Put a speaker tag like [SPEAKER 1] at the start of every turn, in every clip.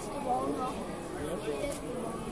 [SPEAKER 1] basketball.
[SPEAKER 2] No. Basketball.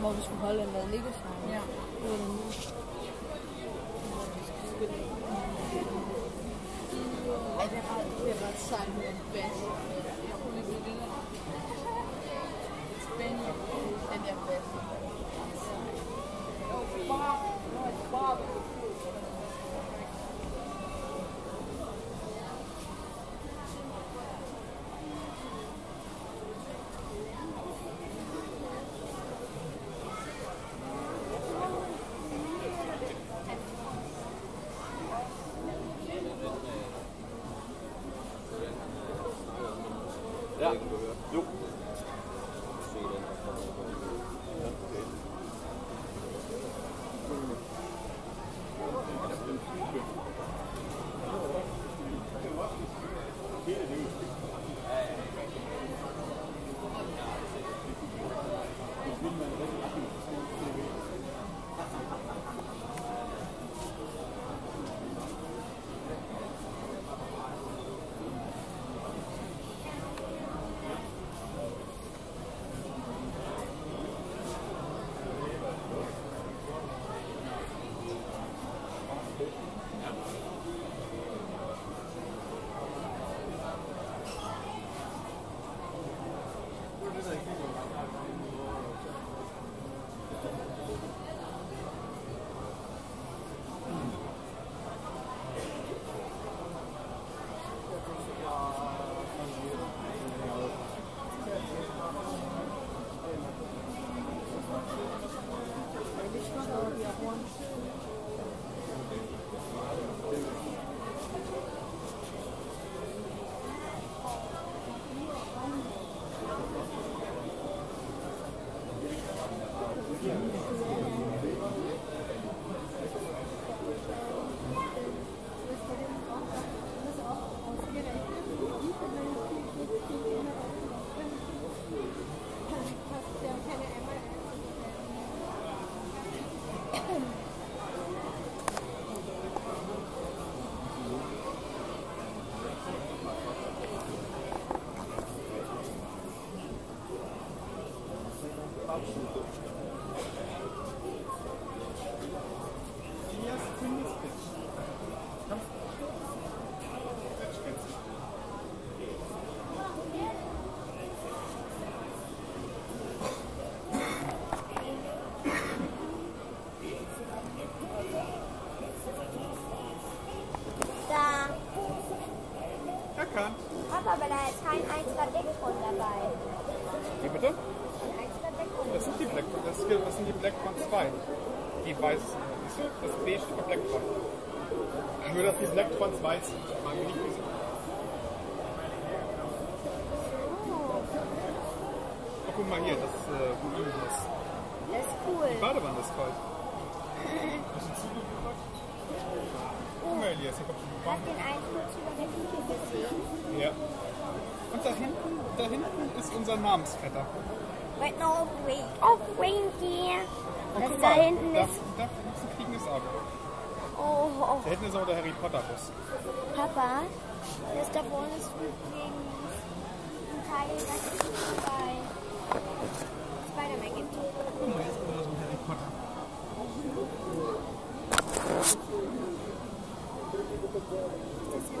[SPEAKER 2] Hvor vi skulle holde en hvad
[SPEAKER 3] Die weiß, siehst du? Das B steht für Blacktron. Nur, dass die Blacktron 2 sind. Ich nicht, wieso. Oh, guck mal hier, das ist äh, Ruinenhaus.
[SPEAKER 1] Das ist cool.
[SPEAKER 3] Die Badewanne ist toll. Hast du zugehört? Oh, Elias, hier kommt die
[SPEAKER 1] Hast
[SPEAKER 3] Badewanne.
[SPEAKER 1] du den Einfluss über der Küche gesehen?
[SPEAKER 3] Ja. Und da hinten, da hinten ist unser Namensvetter.
[SPEAKER 1] Wait, no, wait. Oh, Reindeer.
[SPEAKER 3] Oh,
[SPEAKER 1] das da
[SPEAKER 3] mal,
[SPEAKER 1] hinten
[SPEAKER 3] das,
[SPEAKER 1] ist.
[SPEAKER 3] Da hinten fliegen ist ab.
[SPEAKER 1] Oh, oh.
[SPEAKER 3] Da hinten ist auch der Harry Potter Bus.
[SPEAKER 1] Papa, das da vorne ist übrigens ein Teil, das ist bei Spider-Man gibt.
[SPEAKER 3] Guck mal, jetzt kommt so ein Harry Potter.
[SPEAKER 4] Das ist ja.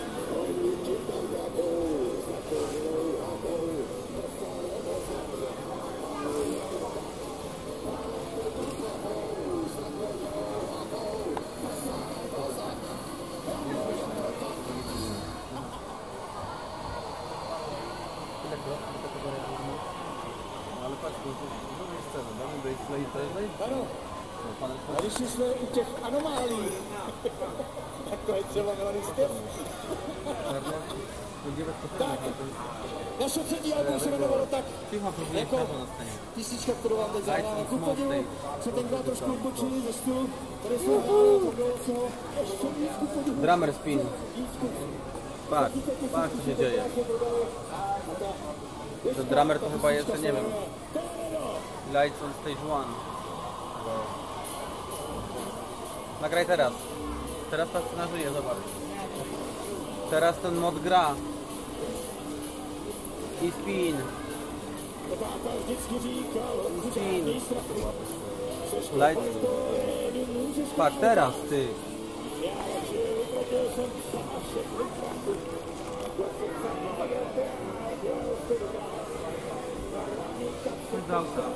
[SPEAKER 5] Ano, když jsme u těch anomálí, třeba
[SPEAKER 4] tak,
[SPEAKER 5] naše třetí album se jmenovalo tak, jako tisíčka, kterou vám teď
[SPEAKER 4] zahrála.
[SPEAKER 5] Ku podivu se trošku ze stylu, který jsme hráli, ještě víc ku podivu.
[SPEAKER 4] Drummer spin. Pak, pak, co se děje. Ten drummer to chyba jest, nie wiem. Lights on stage one. Nagraj teraz. Teraz ta scena żyje, zobacz. Teraz ten mod gra. I spin. Spin. Lights. Patrz teraz ty.
[SPEAKER 5] Thank you.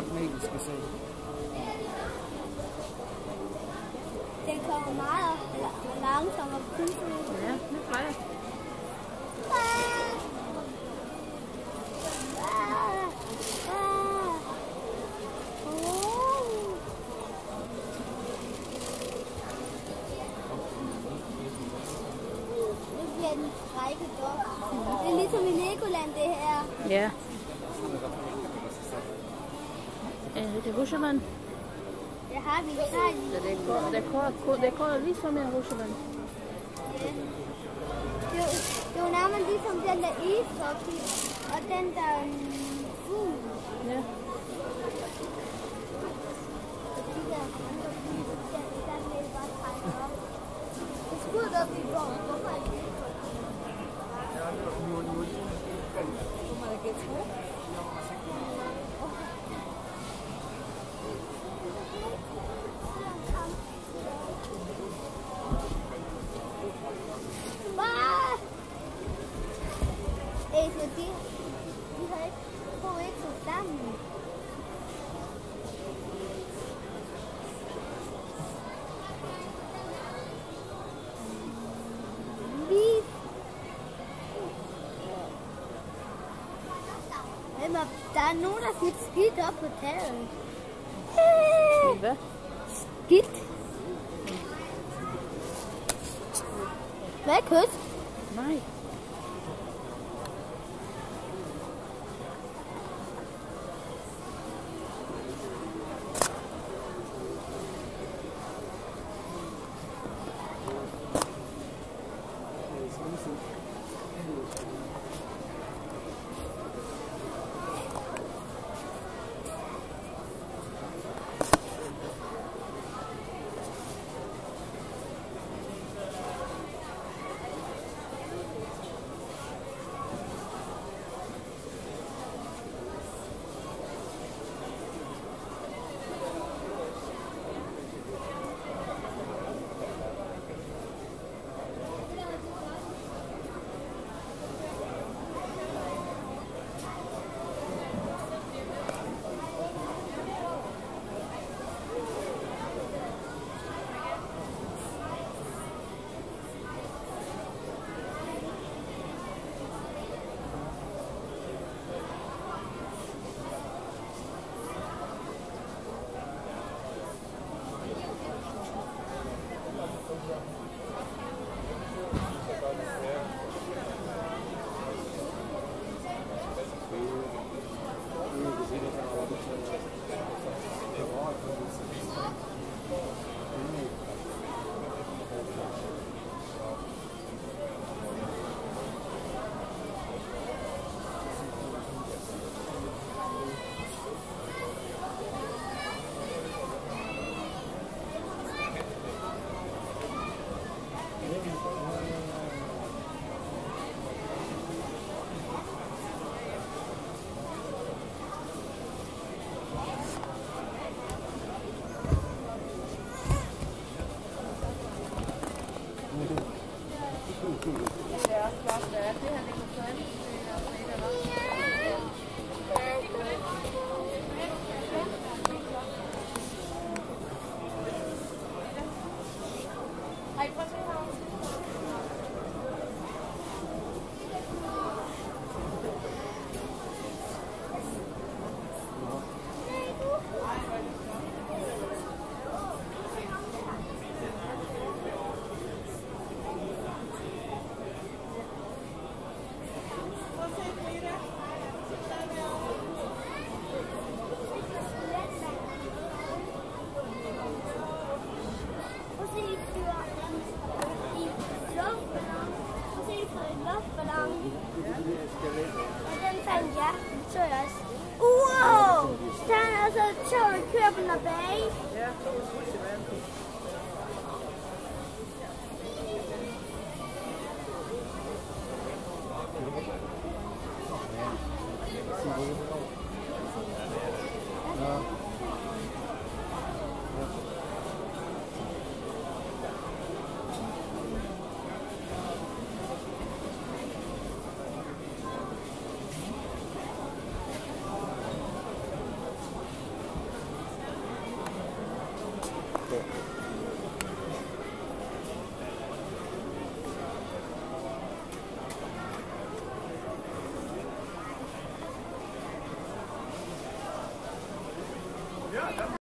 [SPEAKER 5] Nok vi skal se.
[SPEAKER 1] Den kommer meget eller langsomt og pludselig.
[SPEAKER 2] Ja, det plejer. Russland.
[SPEAKER 1] Det har vi i Italien.
[SPEAKER 2] Det, det, går, det, går, det går ligesom i Russland.
[SPEAKER 1] Ja. Det, er jo- jo nærmest ligesom den der ishockey og den der um, fugl.
[SPEAKER 2] Ja.
[SPEAKER 1] Og de der andre fugle, der, der vil jeg bare trække op. Det skud op i går. Ey, så de, de har ikke, kunne ikke stå sammen. Lige. Hvem er, der er nogen, der Because.